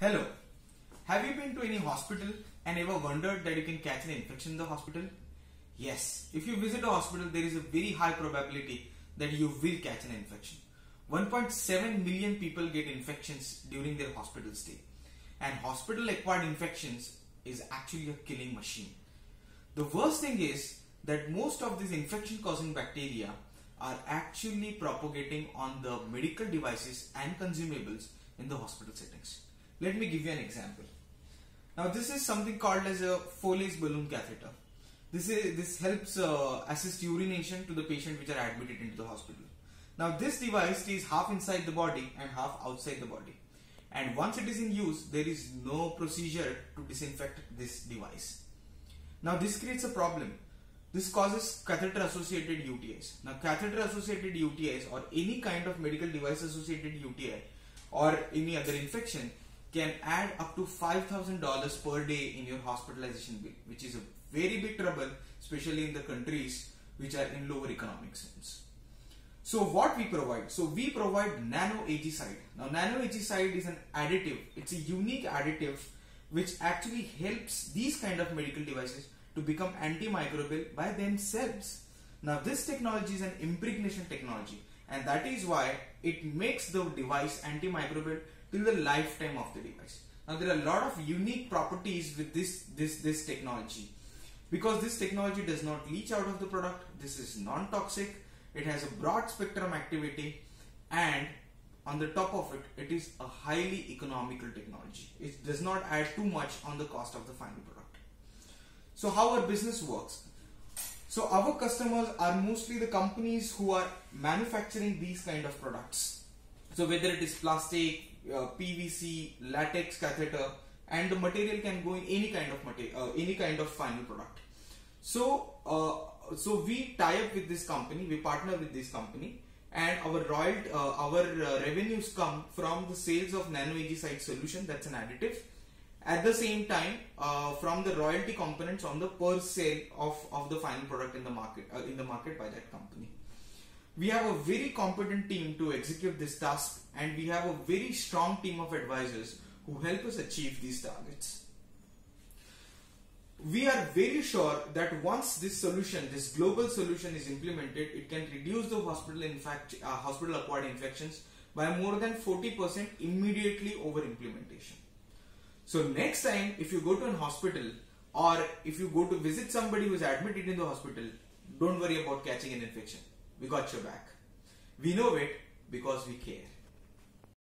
Hello. Have you been to any hospital and ever wondered that you can catch an infection in the hospital? Yes. If you visit a hospital, there is a very high probability that you will catch an infection. 1.7 million people get infections during their hospital stay. And hospital acquired infections is actually a killing machine. The worst thing is that most of these infection causing bacteria are actually propagating on the medical devices and consumables in the hospital settings. Let me give you an example. Now this is something called as a Foley's balloon catheter. This is this helps uh, assist urination to the patient which are admitted into the hospital. Now this device stays half inside the body and half outside the body. And once it is in use, there is no procedure to disinfect this device. Now this creates a problem. This causes catheter associated UTIs. Now catheter associated UTIs or any kind of medical device associated UTI or any other infection can add up to $5,000 per day in your hospitalization bill, which is a very big trouble, especially in the countries which are in lower economic zones. So what we provide? So we provide nano AgCide. Now nano is an additive. It's a unique additive which actually helps these kind of medical devices to become antimicrobial by themselves. Now this technology is an impregnation technology and that is why it makes the device antimicrobial till the lifetime of the device. Now there are a lot of unique properties with this this this technology. Because this technology does not leach out of the product, this is non-toxic, it has a broad spectrum activity and on the top of it, it is a highly economical technology. It does not add too much on the cost of the final product. So how our business works? So our customers are mostly the companies who are manufacturing these kind of products. So whether it is plastic, uh, PVC, latex catheter, and the material can go in any kind of material, uh, any kind of final product. So uh, so we tie up with this company, we partner with this company, and our royalty, uh, our uh, revenues come from the sales of nano AgCide solution. That's an additive at the same time from the royalty components on the per sale of, of the final product in the market in the market by that company we have a very competent team to execute this task and we have a very strong team of advisors who help us achieve these targets we are very sure that once this solution this global solution is implemented it can reduce the hospital infect uh, hospital acquired infections by more than 40% immediately over implementation so next time if you go to an hospital or if you go to visit somebody who is admitted in the hospital, don't worry about catching an infection. We got your back. We know it because we care.